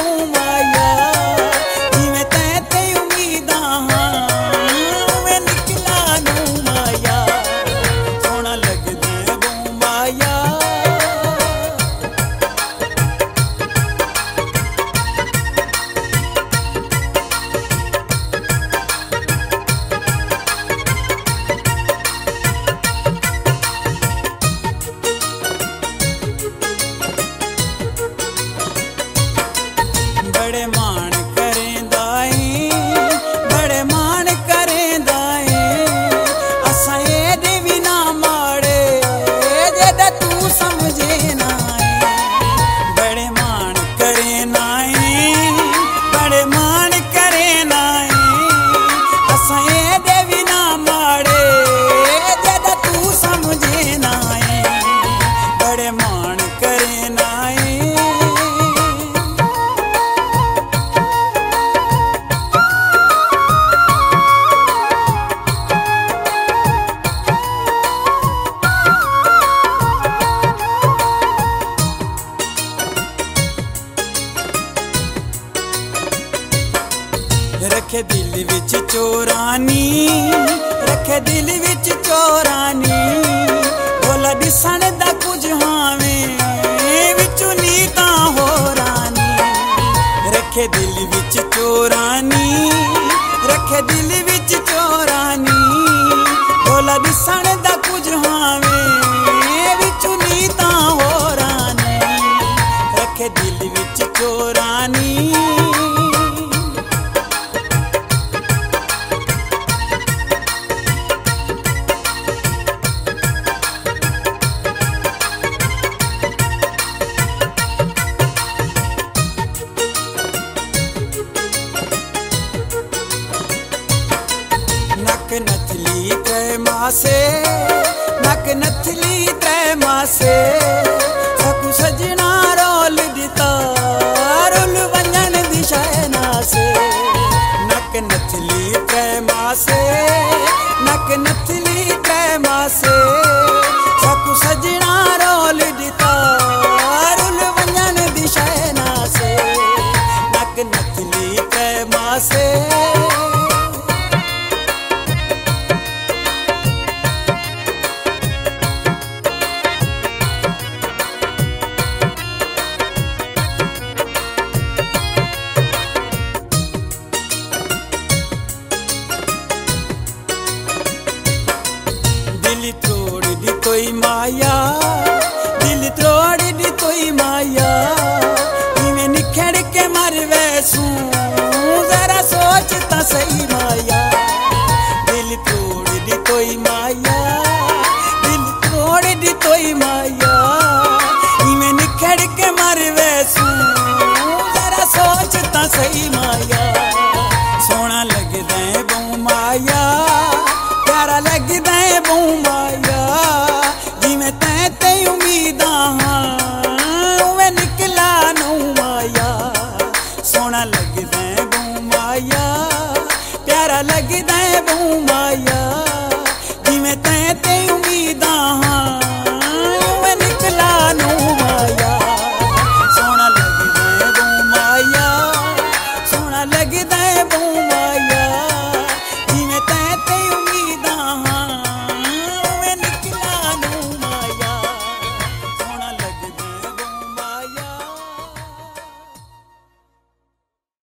Oh my ਰੱਖੇ ਦਿਲ ਵਿੱਚ ਚੋਰਾਨੀ, ਰੱਖੇ ਦਿਲ ਵਿੱਚ ਚੋਰਾਨੀ। ਭੋਲਾ ਦਿਸਣ ਦਾ ਕੁਝ ਹਾਵੇਂ, ਵਿੱਚੋਂ ਨੀ ਤਾਂ ਹੋ ਰਾਨੀ ਰੱਖੇ ਦਿਲ ਵਿੱਚ ਚੋਰਾਨੀ, ਰੱਖੇ ਦਿਲ ਵਿੱਚ ਚੋਰਾਨੀ। ਭੋਲਾ ਦਿਸਣ ਦਾ ਕੁਝ ਹਾਵੇਂ, ਵਿੱਚੋਂ ਨੀ ਤਾਂ ਹੋ ਰਾਨੀ ਰੱਖੇ ਦਿਲ ਵਿੱਚ ਚੋਰਾਨੀ। मासे नक नथली त्रै मासे, सकू सजना रोल दिता, रोल वंजन दिशा नासे, नक नथली ਦਿਲ ਤੋੜ ਦੀ ਕੋਈ ਮਾਇਆ, ਦਿਲ ਤੋੜ ਦੀ ਕੋਈ ਮਾਇਆ। ਇਵੇਂ ਨਿਖੜ ਕੇ ਮਰ ਵੈਸੂ ਜ਼ਰਾ ਸੋਚ ਤਾਂ ਸਹੀ ਮਾਇਆ। ਦਿਲ ਤੋੜ ਦੀ ਕੋਈ ਮਾਇਆ, ਦਿਲ ਤੋੜ ਕੋਈ ਮਾਇਆ। ਇਵੇਂ ਨਿਖੜ ਕੇ ਮਰ ਵੈਸੂ ਜ਼ਰਾ ਸੋਚ ਤਾਂ ਸਹੀ ਮਾਇਆ।